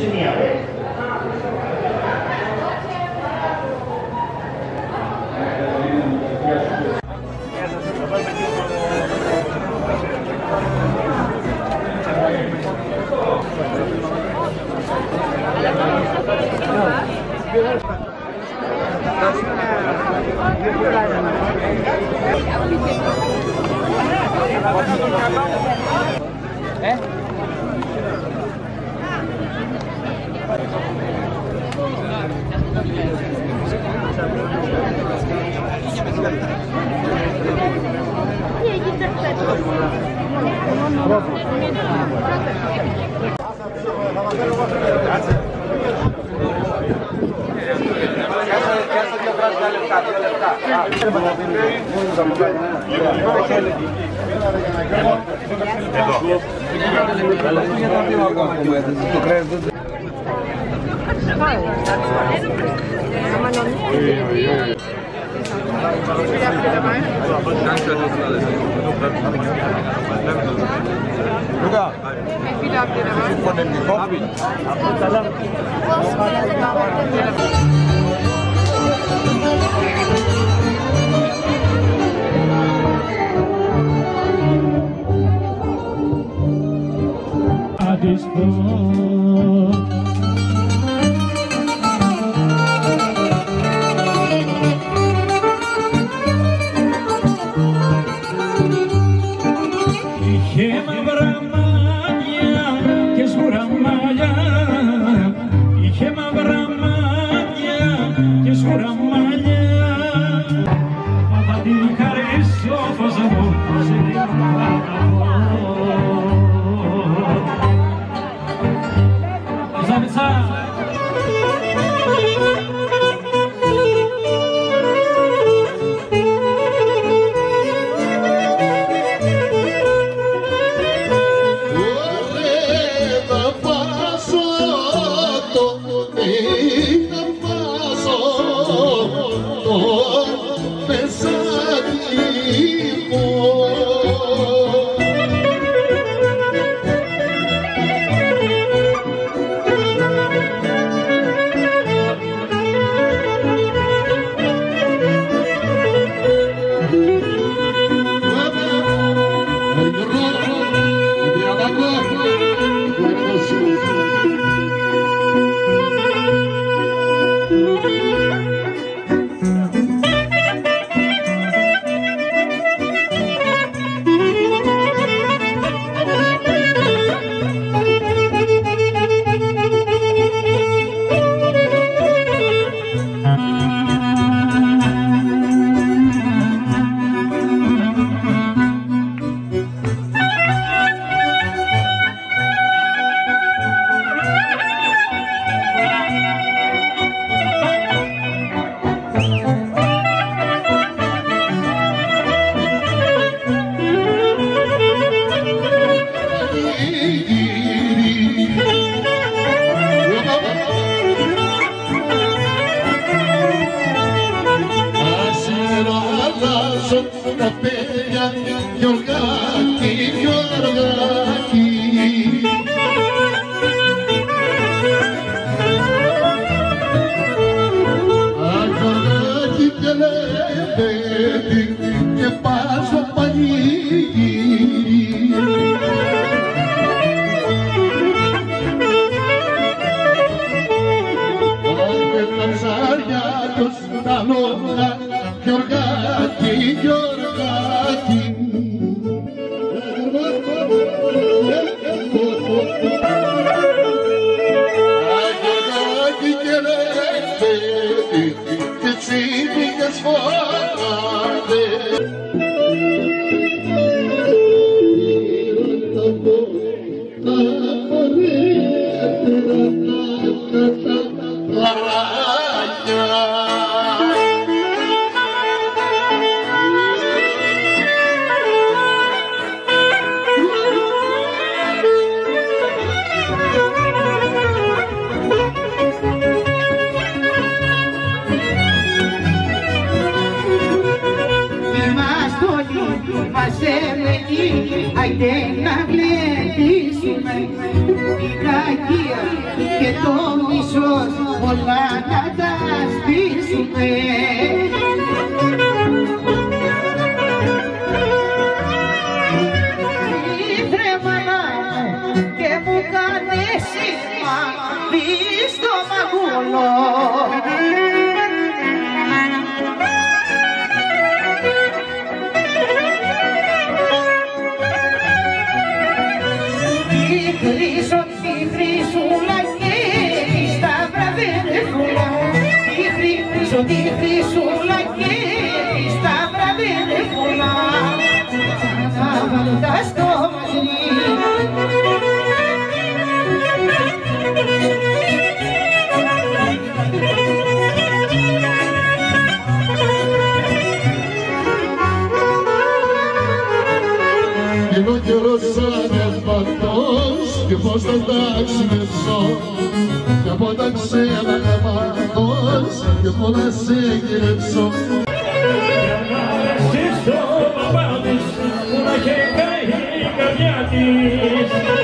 シニアで。Danke, dass du alles. করেন This boy. Esperamos. la pena de. και να βλέπουμε την κακία και το μισός όλα να τα στήσουμε. Ήδρε και μου κάνεσαι μα στο μαγούλο χρυσό, τη χρυσούλα και τη σταύρα βερεφούλα Ξαναβάλτα στο μαλλί Είναι ο καιρός σαν εσπαρτός και πώς θα τα ξυνεψώ και από τα ξένα εμαθός και πώς να σε γυρέψω Ζήσω ο παπάδης που να είχε καεί η καρδιά της